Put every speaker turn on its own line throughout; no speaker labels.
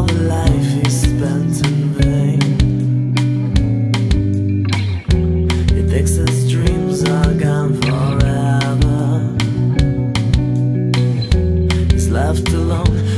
all the life is spent in vain. It takes us dreams are gone forever. It's left alone.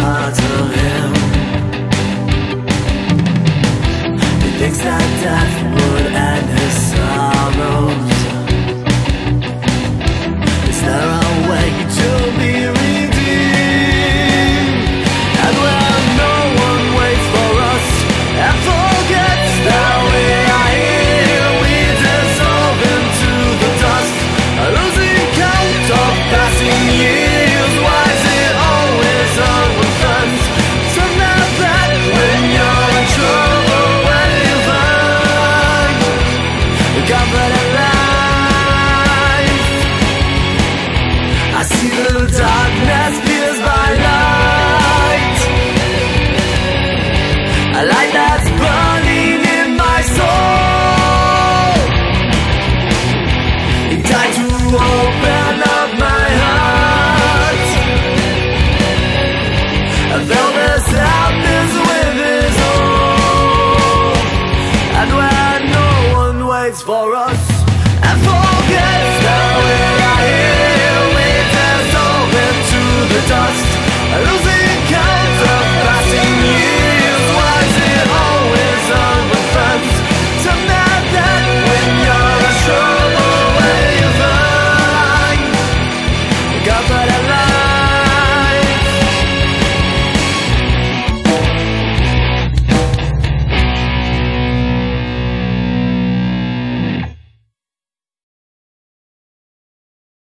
part of him He thinks that death comfort in for us.